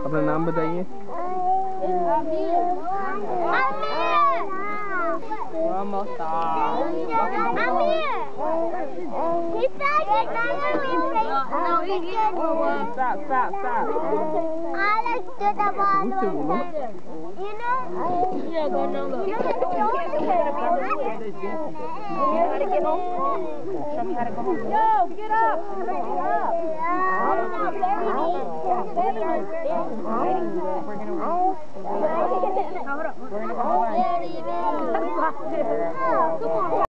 अपना नाम बताइए Stop, stop, stop. Alex did the ball. मुझसे बोलो You know? Yeah, go now. You know Show me how to get home. Yo, get up. Get up. We're going to roll. We're going to roll.